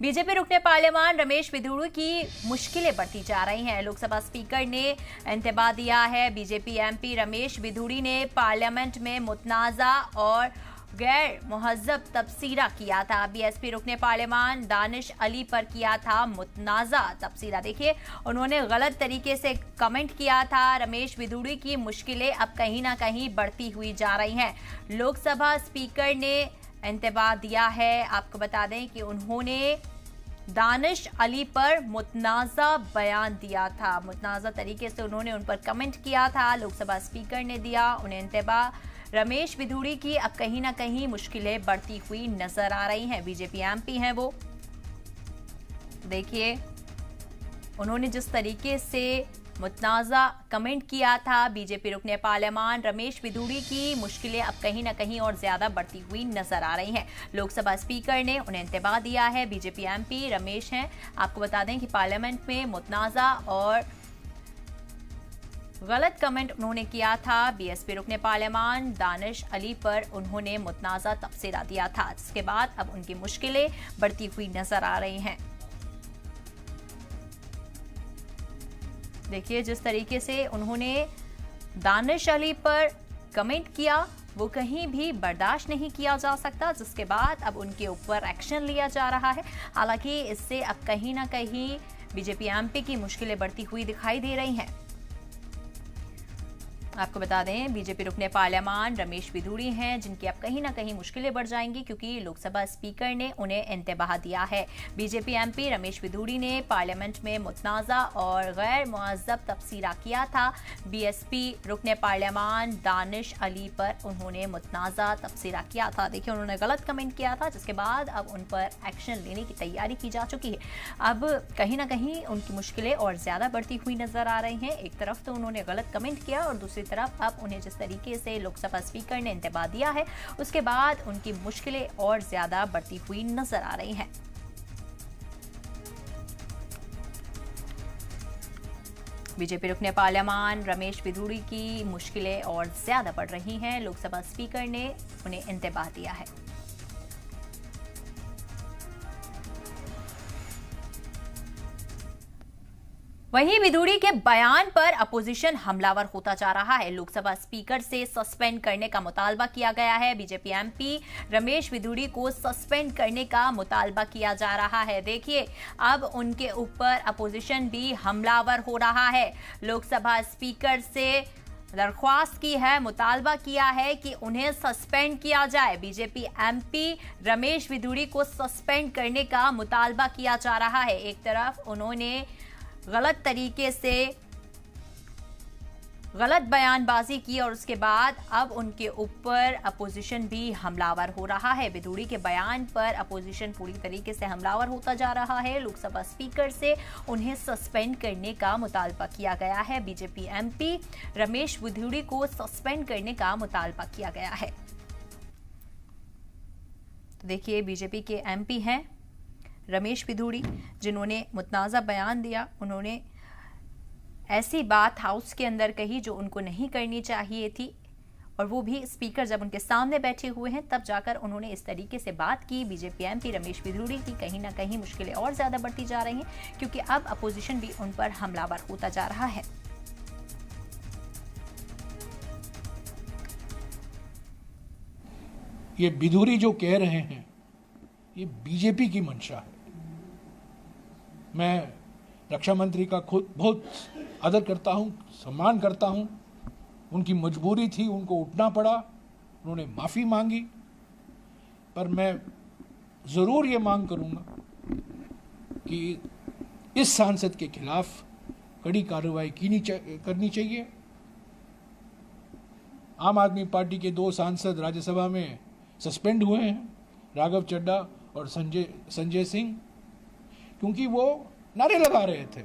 BJP रुकने पार्लियामान रमेश विधुड़ू की मुश्किलें बढ़ती जा रही हैं। लोकसभा स्पीकर ने इंतबा दिया है। बीजेपी एमपी रमेश विधुड़ी ने पार्लियामेंट में मुतनाज़ा और गैर महजब तबसीरा किया था। बीएसपी रुकने पार्लियामान दानिश अली पर किया था मुतनाज़ा तबसीरा। देखिए, उन्होंने गलत तरीके से कमेंट किया था। रमेश विधुड़ी की मुश्किलें अब कहीं ना कहीं बढ़ती हुई जा रही हैं। लोकसभा स्पीकर ने इंतबा दिया है। आपको बता दें कि उन्होंने दानिश अली पर मुतनाज़ा बयान दिया था। मुतनाज़ा तरीके से उन्होंने उन पर कमेंट किया था, लोकसभा स्पीकर ने दिया, उन्हें इंतबा। रमेश विधुड़ी की अब कहीं ना कहीं मुश्किलें बढ़ती हुई नज़र आ रही हैं। बीजेपी एमपी हैं वो। देखिए, उन्होंने जिस तरीके से मुतनाज़ा कमेंट किया था, बीजेपी रुकने पार्लियामान रमेश विधुड़ी की मुश्किलें अब कहीं ना कहीं और ज़्यादा बढ़ती हुई नज़र आ रही हैं। लोकसभा स्पीकर ने उन्हें इंतबा दिया है, बीजेपी एमपी रमेश हैं। आपको बता दें कि पार्लियामेंट में मुतनाज़ा और गलत कमेंट उन्होंने किया था। बीएसपी रुकने पार्लियामान दानिश अली पर उन्होंने मुतनाज़ा तबसरा दिया था। जिसके बाद अब उनकी मुश्किलें बढ़ती हुई नज़र आ रही हैं। देखिए, जिस तरीके से उन्होंने दानिश अली पर कमेंट किया, वो कहीं भी बर्दाश्त नहीं किया जा सकता, जिसके बाद अब उनके ऊपर एक्शन लिया जा रहा है। हालाँकि इससे अब कहीं ना कहीं बीजेपी एमपी की मुश्किलें बढ़ती हुई दिखाई दे रही हैं। आपको बता दें, बीजेपी रुकने पार्लियामान रमेश विधूड़ी हैं, जिनकी अब कहीं ना कहीं मुश्किलें बढ़ जाएँगी क्योंकि लोकसभा स्पीकर ने उन्हें इंतबाह दिया है। बीजेपी एमपी रमेश विधुड़ी ने पार्लियामेंट में मुतनाज़ा और गैर महजब तबसरा किया था। बीएसपी रुकने पार्लियामान दानिश अली पर उन्होंने मुतनाज़ा तबसरा किया था। देखिए, उन्होंने गलत कमेंट किया था, जिसके बाद अब उन पर एक्शन लेने की तैयारी की जा चुकी है। अब कहीं ना कहीं उनकी मुश्किलें और ज़्यादा बढ़ती हुई नज़र आ रही हैं। एक तरफ़ तो उन्होंने गलत कमेंट किया और दूसरी तरफ़। अब उन्हें जिस तरीके से लोकसभा स्पीकर ने इंतबा दिया है, उसके बाद उनकी मुश्किलें और ज़्यादा बढ़ती हुई नज़र आ रही हैं। बीजेपी रुकने पार्लियामान रमेश बिदूड़ी की मुश्किलें और ज़्यादा बढ़ रही हैं। लोकसभा स्पीकर ने उन्हें इंतबाह दिया है। वहीं विदुड़ी के बयान पर अपोजिशन हमलावर होता जा रहा है। लोकसभा स्पीकर से सस्पेंड करने का मुतालबा किया गया है। बीजेपी एमपी रमेश विदुड़ी को सस्पेंड करने का मुतालबा किया जा रहा है। देखिए, अब उनके ऊपर अपोजिशन भी हमलावर हो रहा है। लोकसभा स्पीकर से दरख्वास्त की है, मुतालबा किया है कि उन्हें सस्पेंड किया जाए। बीजेपी एमपी रमेश विदुड़ी को सस्पेंड करने का मुतालबा किया जा रहा है। एक तरफ़ उन्होंने गलत तरीके से गलत बयानबाजी की और उसके बाद अब उनके ऊपर अपोजिशन भी हमलावर हो रहा है। बिदूड़ी के बयान पर अपोजिशन पूरी तरीके से हमलावर होता जा रहा है। लोकसभा स्पीकर से उन्हें सस्पेंड करने का मुतालबा किया गया है। बीजेपी एमपी रमेश बिधूड़ी को सस्पेंड करने का मुतालबा किया गया है। तो देखिए, बीजेपी के एमपी हैं। रमेश पिधूड़ी जिन्होंने मुतनाज़ा बयान दिया, उन्होंने ऐसी बात हाउस के अंदर कही जो उनको नहीं करनी चाहिए थी। और वो भी स्पीकर जब उनके सामने बैठे हुए हैं, तब जाकर उन्होंने इस तरीके से बात की। बीजेपी एमपी रमेश पिधूड़ी की कहीं ना कहीं मुश्किलें और ज़्यादा बढ़ती जा रही हैं, क्योंकि अब अपोजिशन भी उन पर हमलावर होता जा रहा है। ये बिधूरी जो कह रहे हैं, ये बीजेपी की मंशा है। मैं रक्षा मंत्री का खुद बहुत आदर करता हूँ, सम्मान करता हूँ। उनकी मजबूरी थी, उनको उठना पड़ा, उन्होंने माफ़ी मांगी। पर मैं ज़रूर ये मांग करूँगा कि इस सांसद के खिलाफ कड़ी कार्रवाई की करनी चाहिए। आम आदमी पार्टी के दो सांसद राज्यसभा में सस्पेंड हुए हैं, राघव चड्डा और संजय संजय सिंह। क्योंकि वो नारे लगा रहे थे।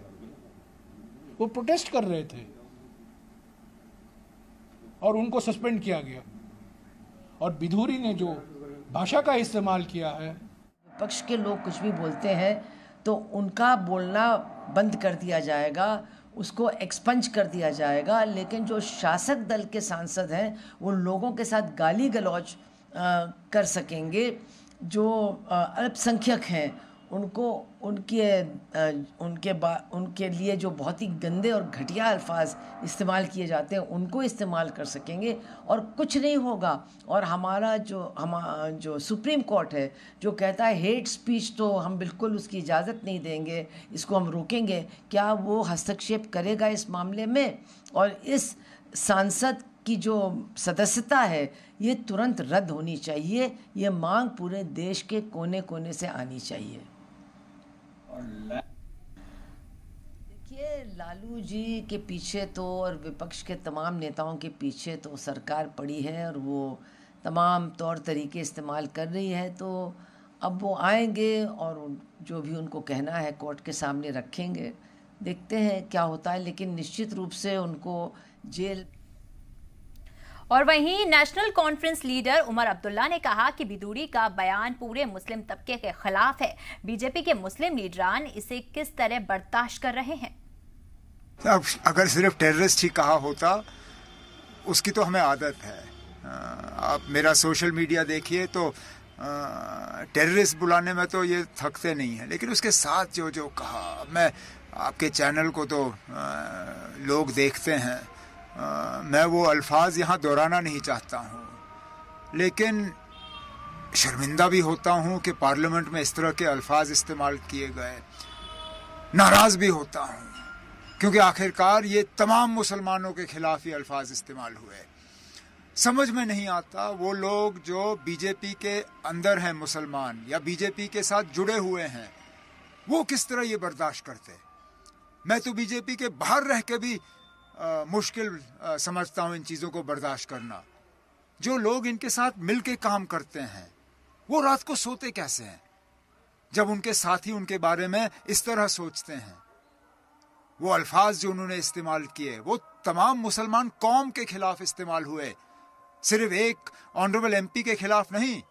वो प्रोटेस्ट कर रहे थे। और उनको सस्पेंड किया गया। और बिधूरी ने जो भाषा का इस्तेमाल किया है। पक्ष के लोग कुछ भी बोलते हैं तो उनका बोलना बंद कर दिया जाएगा, उसको एक्सपंज कर दिया जाएगा। लेकिन जो शासक दल के सांसद हैं, वो लोगों के साथ गाली गलौज कर सकेंगे। जो अल्पसंख्यक हैं उनको, उनके उनके बा, उनके लिए जो बहुत ही गंदे और घटिया अल्फाज इस्तेमाल किए जाते हैं, उनको इस्तेमाल कर सकेंगे और कुछ नहीं होगा। और हमारा जो, हम, जो सुप्रीम कोर्ट है, जो कहता है, हेट स्पीच तो हम बिल्कुल उसकी इजाज़त नहीं देंगे, इसको हम रोकेंगे। क्या वो हस्तक्षेप करेगा इस मामले में? और इस सांसद की जो सदस्यता है, ये तुरंत रद्द होनी चाहिए, ये मांग पूरे देश के कोने कोने से आनी चाहिए। देखिए, लालू जी के पीछे तो और विपक्ष के तमाम नेताओं के पीछे तो सरकार पड़ी है और वो तमाम तौर तरीके इस्तेमाल कर रही है। तो अब वो आएँगे और जो भी उनको कहना है कोर्ट के सामने रखेंगे। देखते हैं क्या होता है, लेकिन निश्चित रूप से उनको जेल और वहीं national conference leader Omar Abdullah ने कहा कि बिदूड़ी का बयान पूरे मुस्लिम तबके के खिलाफ है। बीजेपी के मुस्लिम लीडरान इसे किस तरह बर्दाश्त कर रहे हैं? अगर सिर्फ़ टेररिस्ट ही कहा होता, उसकी तो हमें आदत है। आप मेरा सोशल मीडिया देखिए तो टेररिस्ट बुलाने में तो ये थकते नहीं है, लेकिन उसके साथ जो जो कहा, मैं आपके चैनल को तो लोग देखते हैं। आ, मैं वो अल्फाज यहाँ दोहराना नहीं चाहता हूँ। लेकिन शर्मिंदा भी होता हूँ कि पार्लियामेंट में इस तरह के अल्फाज इस्तेमाल किए गए। नाराज़ भी होता हूँ क्योंकि आखिरकार ये तमाम मुसलमानों के खिलाफ ही अल्फाज इस्तेमाल हुए। समझ में नहीं आता वो लोग जो बीजेपी के अंदर हैं मुसलमान या बीजेपी के साथ जुड़े हुए हैं वो किस तरह ये बर्दाश्त करते? मैं तो बीजेपी के बाहर रह के भी आ, मुश्किल आ, समझता हूँ इन चीज़ों को बर्दाश्त करना। जो लोग इनके साथ मिलके काम करते हैं वो रात को सोते कैसे हैं? जब उनके साथी उनके बारे में इस तरह सोचते हैं। वो अल्फाज जो उन्होंने इस्तेमाल किए वो तमाम मुसलमान कौम के खिलाफ इस्तेमाल हुए। सिर्फ़ एक ऑनरेबल एमपी के खिलाफ नहीं।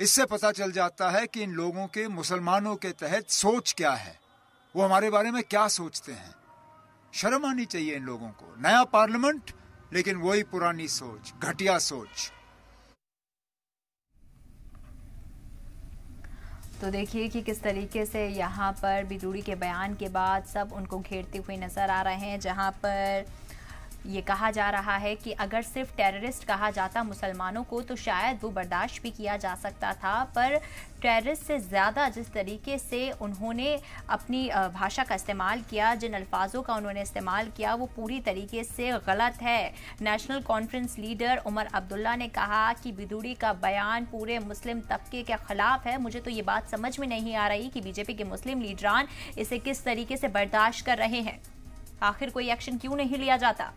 इससे पता चल जाता है कि इन लोगों के मुसलमानों के तहत सोच क्या है। वो हमारे बारे में क्या सोचते हैं? शर्म आनी चाहिए इन लोगों को। नया पार्लियामेंट, लेकिन वही पुरानी सोच, घटिया सोच। तो देखिए कि किस तरीके से यहाँ पर बिदूड़ी के बयान के बाद सब उनको घेरते हुए नज़र आ रहे हैं, जहाँ पर ये कहा जा रहा है कि अगर सिर्फ़ टेररिस्ट कहा जाता मुसलमानों को तो शायद वो बर्दाश्त भी किया जा सकता था। पर टेररिस्ट से ज़्यादा जिस तरीके से उन्होंने अपनी भाषा का इस्तेमाल किया, जिन अल्फाजों का उन्होंने इस्तेमाल किया, वो पूरी तरीके से गलत है। National conference leader Omar Abdullah ने कहा कि बिदूड़ी का बयान पूरे मुस्लिम तबके के खिलाफ है। मुझे तो ये बात समझ में नहीं आ रही कि बीजेपी के मुस्लिम लीडरान इसे किस तरीके से बर्दाश्त कर रहे हैं। आखिर कोई एक्शन क्यों नहीं लिया जाता?